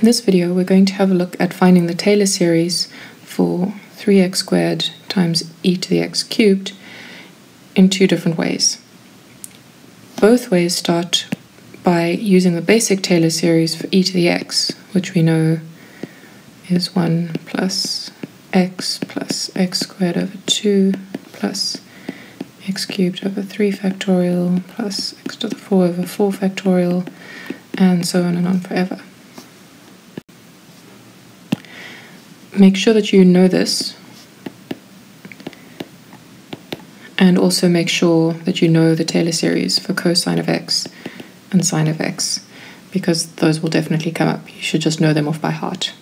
In this video, we're going to have a look at finding the Taylor series for 3x squared times e to the x cubed in two different ways. Both ways start by using the basic Taylor series for e to the x, which we know is 1 plus x plus x squared over 2 plus x cubed over 3 factorial plus x to the 4 over 4 factorial, and so on and on forever. Make sure that you know this and also make sure that you know the Taylor series for cosine of x and sine of x because those will definitely come up. You should just know them off by heart.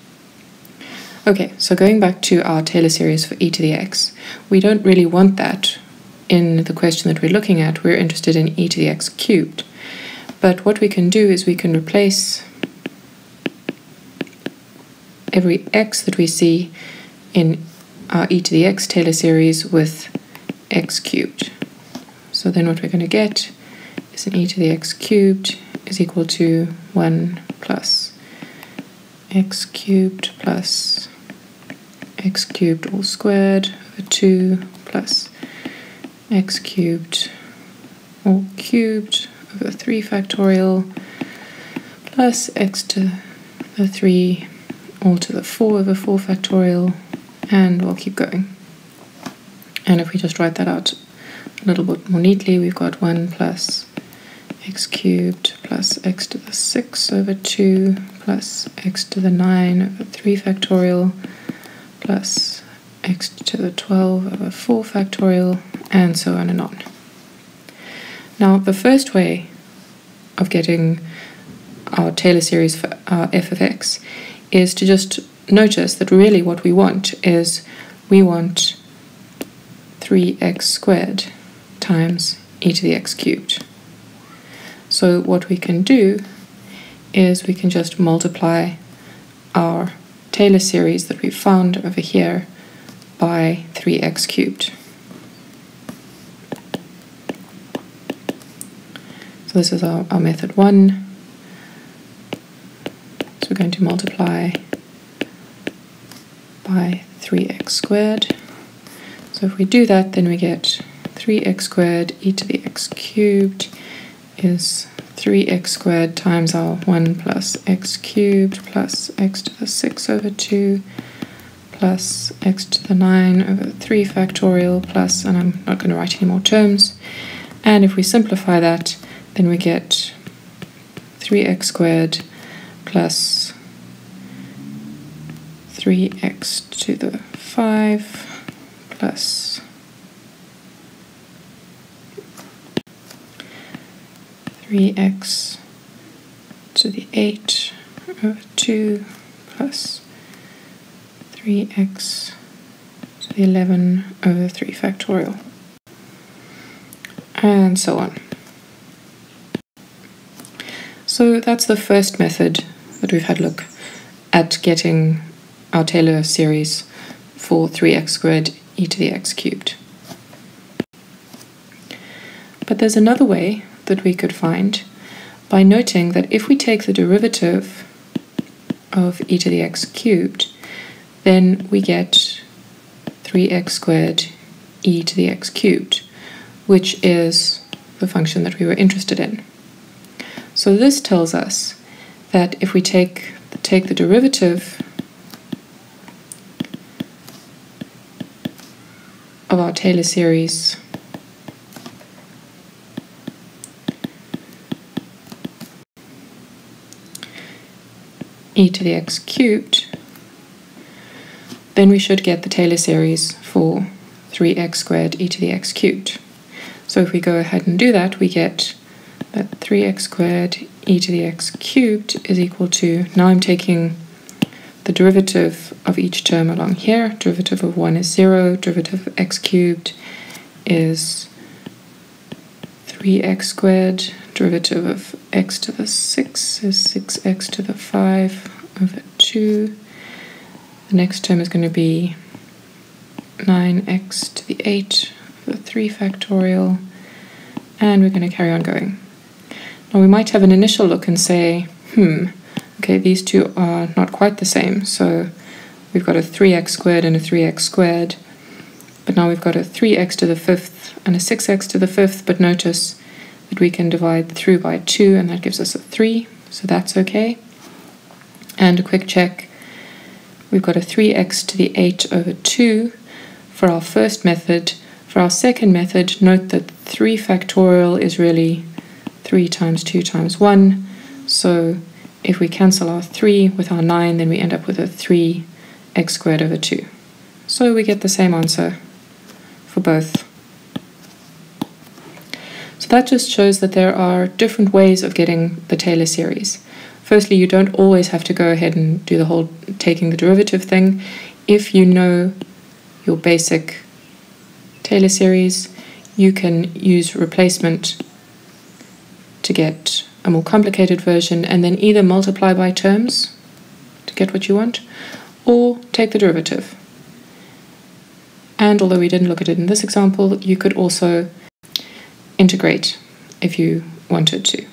Okay, so going back to our Taylor series for e to the x, we don't really want that in the question that we're looking at. We're interested in e to the x cubed. But what we can do is we can replace every x that we see in our e to the x Taylor series with x cubed. So then what we're going to get is an e to the x cubed is equal to 1 plus x cubed plus x cubed all squared over 2 plus x cubed all cubed over 3 factorial plus x to the 3 all to the 4 over 4 factorial, and we'll keep going. And if we just write that out a little bit more neatly, we've got 1 plus x cubed plus x to the 6 over 2 plus x to the 9 over 3 factorial plus x to the 12 over 4 factorial, and so on and on. Now, the first way of getting our Taylor series for our f of x is to just notice that really what we want is we want 3x squared times e to the x cubed. So what we can do is we can just multiply our Taylor series that we found over here by 3x cubed. So this is our, our method 1 we're going to multiply by 3x squared. So if we do that, then we get 3x squared e to the x cubed is 3x squared times our 1 plus x cubed plus x to the 6 over 2 plus x to the 9 over 3 factorial plus, and I'm not going to write any more terms. And if we simplify that, then we get 3x squared plus 3x to the 5 plus 3x to the 8 over 2 plus 3x to the 11 over 3 factorial and so on. So that's the first method that we've had a look at getting our Taylor series for 3x squared e to the x cubed. But there's another way that we could find by noting that if we take the derivative of e to the x cubed, then we get 3x squared e to the x cubed, which is the function that we were interested in. So this tells us that if we take take the derivative of our Taylor series e to the x cubed, then we should get the Taylor series for 3x squared e to the x cubed. So if we go ahead and do that, we get that 3x squared e to the x cubed is equal to, now I'm taking the derivative of each term along here. Derivative of 1 is 0, derivative of x cubed is 3x squared, derivative of x to the 6 is 6x to the 5 over 2. The next term is going to be 9x to the 8 over 3 factorial, and we're going to carry on going. Now we might have an initial look and say, hmm, Okay, these two are not quite the same. So we've got a 3x squared and a 3x squared. But now we've got a 3x to the fifth and a 6x to the fifth. But notice that we can divide through by 2 and that gives us a 3. So that's okay. And a quick check. We've got a 3x to the 8 over 2 for our first method. For our second method, note that 3 factorial is really 3 times 2 times 1. So if we cancel our 3 with our 9, then we end up with a 3x squared over 2. So we get the same answer for both. So that just shows that there are different ways of getting the Taylor series. Firstly, you don't always have to go ahead and do the whole taking the derivative thing. If you know your basic Taylor series, you can use replacement to get a more complicated version and then either multiply by terms to get what you want or take the derivative. And although we didn't look at it in this example, you could also integrate if you wanted to.